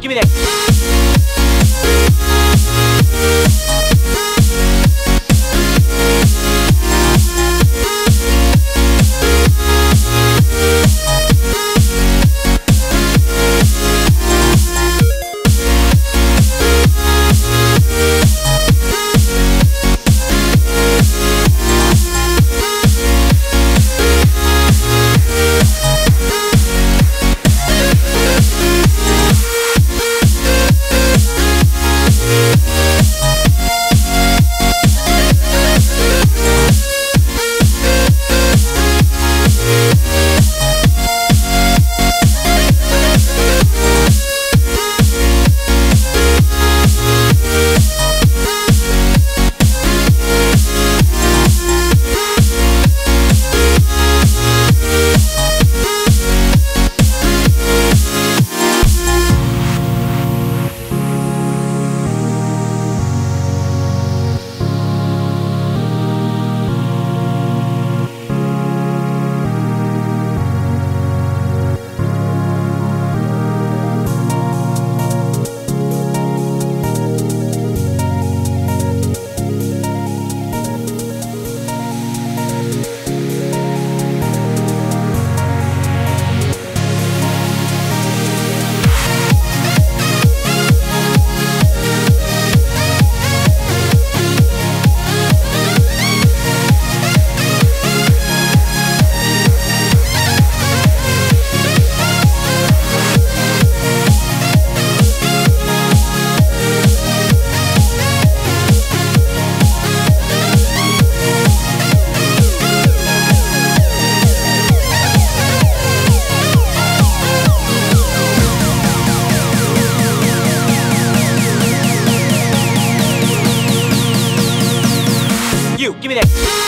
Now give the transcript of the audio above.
君です。Give me that.